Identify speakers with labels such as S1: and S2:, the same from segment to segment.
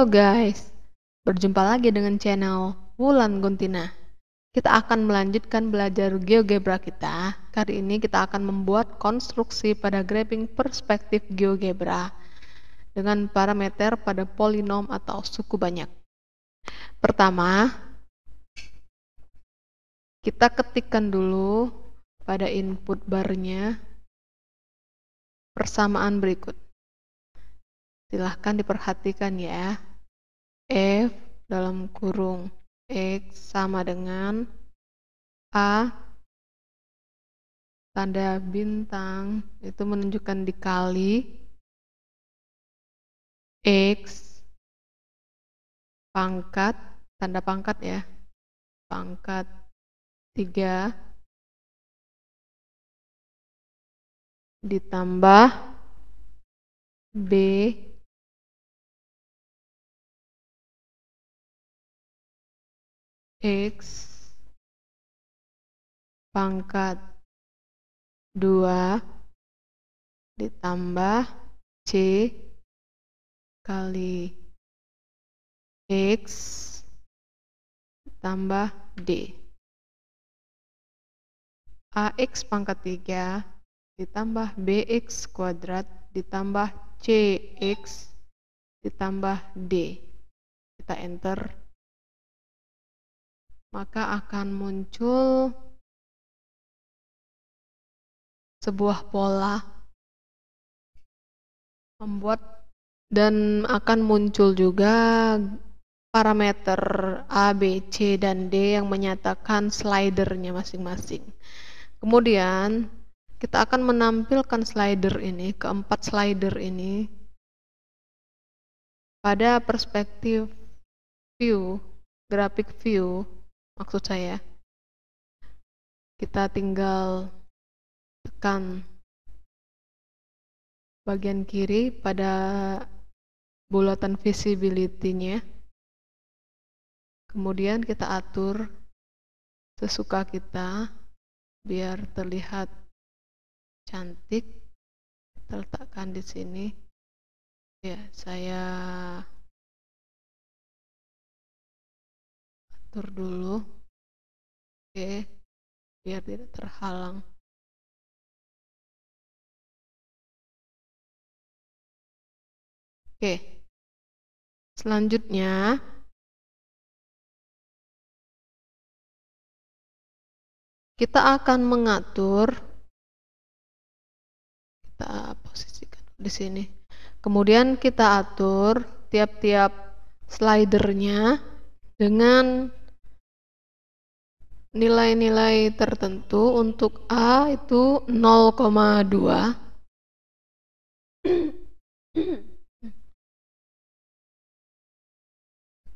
S1: Halo guys, berjumpa lagi dengan channel Wulan Guntina. Kita akan melanjutkan belajar GeoGebra kita. Kali ini kita akan membuat konstruksi pada graphing perspektif GeoGebra dengan parameter pada polinom atau suku banyak. Pertama, kita ketikkan dulu pada input barnya persamaan berikut. Silahkan diperhatikan ya. F dalam kurung X sama dengan A tanda bintang itu menunjukkan dikali. X pangkat tanda pangkat ya. Pangkat 3 ditambah B X pangkat 2 ditambah C kali X tambah D. AX pangkat 3 ditambah BX kuadrat ditambah CX ditambah D. Kita enter maka akan muncul sebuah pola membuat dan akan muncul juga parameter A, B, C, dan D yang menyatakan slidernya masing-masing. Kemudian kita akan menampilkan slider ini, keempat slider ini pada perspektif view, grafik view maksud saya. Kita tinggal tekan bagian kiri pada bulatan visibility-nya. Kemudian kita atur sesuka kita biar terlihat cantik. Kita letakkan di sini. Ya saya atur dulu. Oke biar tidak terhalang. Oke. Selanjutnya. Kita akan mengatur. Kita posisikan di sini. Kemudian kita atur tiap-tiap slidernya dengan nilai-nilai tertentu untuk A itu 0,2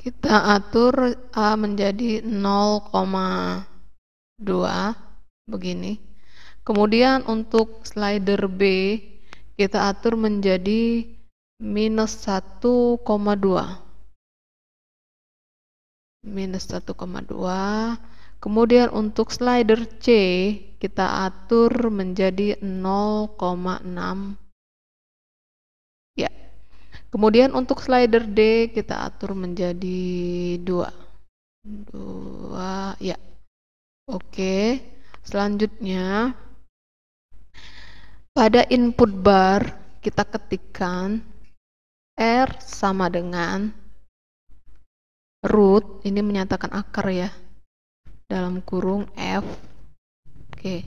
S1: kita atur A menjadi 0,2 begini. Kemudian untuk slider B kita atur menjadi minus 1,2 minus 1,2 Kemudian untuk slider C kita atur menjadi 0,6 ya. Kemudian untuk slider D kita atur menjadi 2. 2 ya. Oke. Selanjutnya pada input bar kita ketikkan R sama dengan root ini menyatakan akar ya dalam kurung F. Oke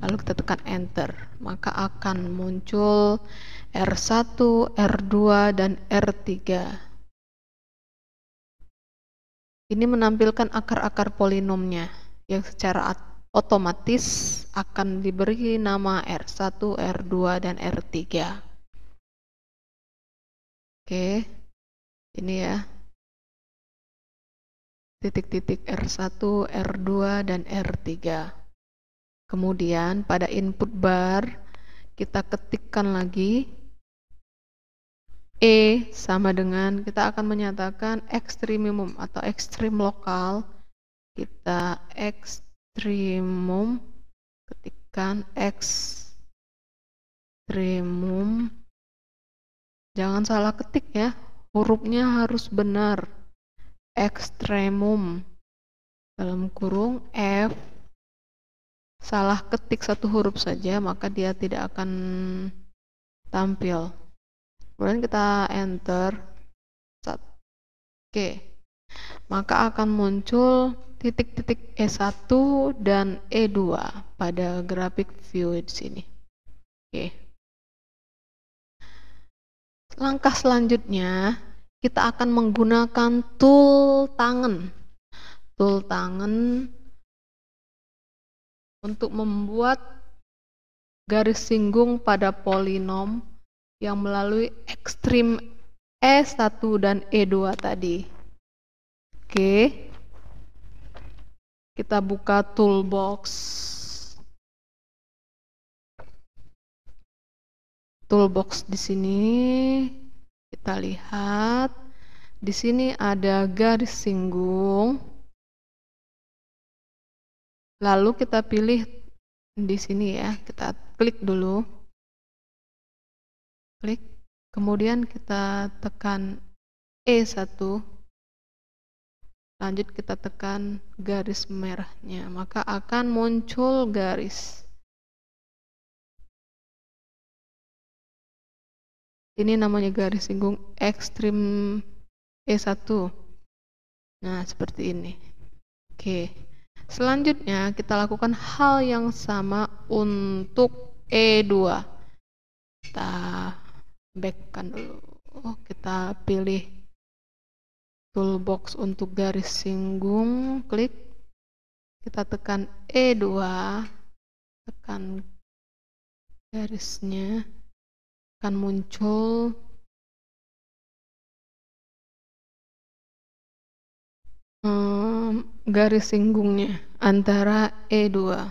S1: lalu kita tekan enter. Maka akan muncul R1 R2 dan R3 ini menampilkan akar-akar polinomnya yang secara otomatis akan diberi nama R1, R2, dan R3 oke ini ya titik-titik R1, R2, dan R3. Kemudian pada input bar kita ketikkan lagi E sama dengan kita akan menyatakan ekstrimum atau ekstrim lokal. Kita ekstrimum ketikkan ekstrimum. Jangan salah ketik ya hurufnya harus benar ekstremum. Dalam kurung F salah ketik satu huruf saja maka dia tidak akan tampil. Kemudian kita enter oke. Maka akan muncul titik-titik E1 dan E2 pada grafik view di sini. Oke. Langkah selanjutnya kita akan menggunakan tool tangan tool tangan untuk membuat garis singgung pada polinom yang melalui ekstrim E1 dan E2 tadi. Oke. Kita buka toolbox. Toolbox di sini kita lihat di sini ada garis singgung Lalu kita pilih di sini ya, kita klik dulu. Klik, kemudian kita tekan E1. Lanjut kita tekan garis merahnya, maka akan muncul garis. Ini namanya garis singgung ekstrim E1. Nah, seperti ini. Oke. Selanjutnya kita lakukan hal yang sama untuk E2. Kita backkan dulu. Kita pilih toolbox untuk garis singgung, klik. Kita tekan E2, tekan garisnya akan muncul garis singgungnya antara E2.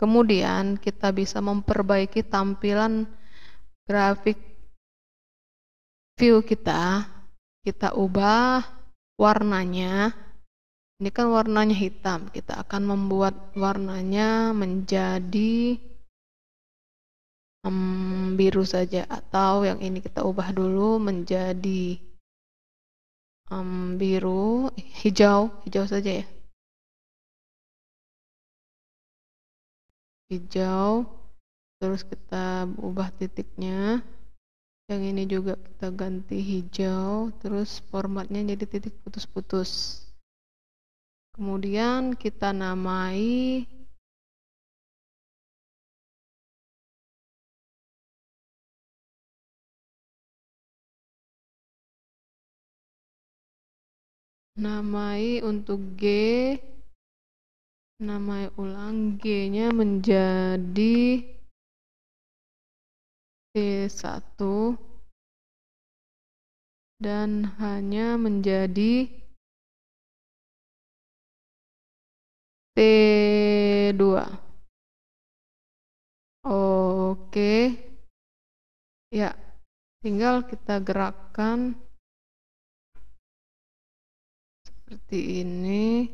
S1: Kemudian kita bisa memperbaiki tampilan grafik view kita. Kita ubah warnanya. Ini kan warnanya hitam. Kita akan membuat warnanya menjadi um, biru saja atau yang ini kita ubah dulu menjadi um, biru, hijau, hijau saja ya. Hijau, terus kita ubah titiknya. Yang ini juga kita ganti hijau, terus formatnya jadi titik putus-putus. Kemudian kita namai namai untuk G. Namai ulang G-nya menjadi T1 dan hanya menjadi T2 oke. Ya tinggal kita gerakkan seperti ini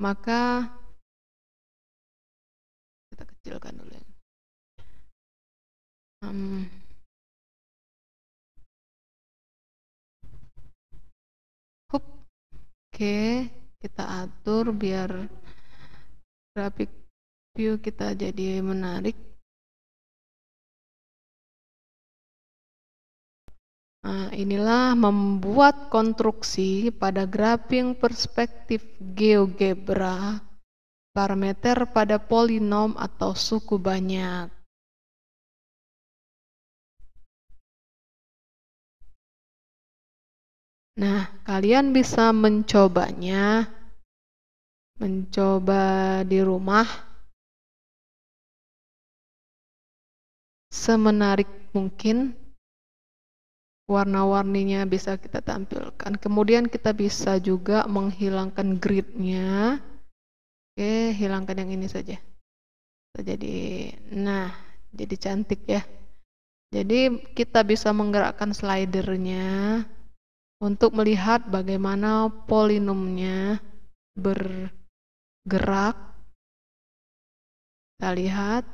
S1: maka kita kecilkan dulu ya. Um, hup. Oke, kita atur biar grafik view kita jadi menarik. Nah, inilah membuat konstruksi pada grafing perspektif GeoGebra parameter pada polinom atau suku banyak. Nah, kalian bisa mencobanya, mencoba di rumah semenarik mungkin warna-warninya bisa kita tampilkan. Kemudian kita bisa juga menghilangkan gridnya. Oke, hilangkan yang ini saja. Jadi, nah, jadi cantik ya. Jadi kita bisa menggerakkan slidernya untuk melihat bagaimana polinomnya bergerak. Kita lihat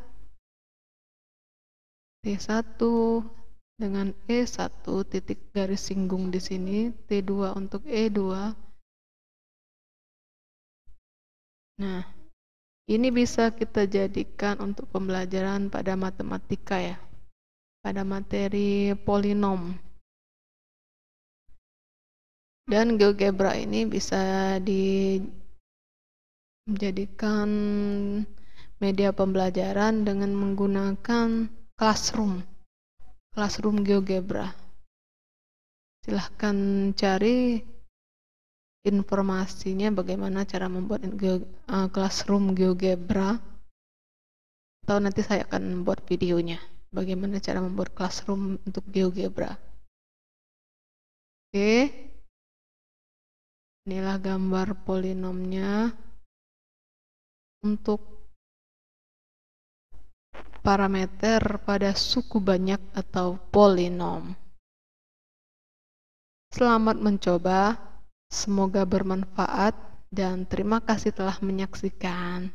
S1: T1, dengan E1 titik garis singgung di sini, T2 untuk E2. Nah, ini bisa kita jadikan untuk pembelajaran pada matematika ya, pada materi polinom. Dan GeoGebra ini bisa dijadikan media pembelajaran dengan menggunakan Classroom. Classroom GeoGebra. Silahkan cari informasinya bagaimana cara membuat Geo, uh, Classroom GeoGebra atau nanti saya akan membuat videonya bagaimana cara membuat Classroom untuk GeoGebra. Oke. Inilah gambar polinomnya untuk parameter pada suku banyak atau polinom. Selamat mencoba, semoga bermanfaat dan terima kasih telah menyaksikan.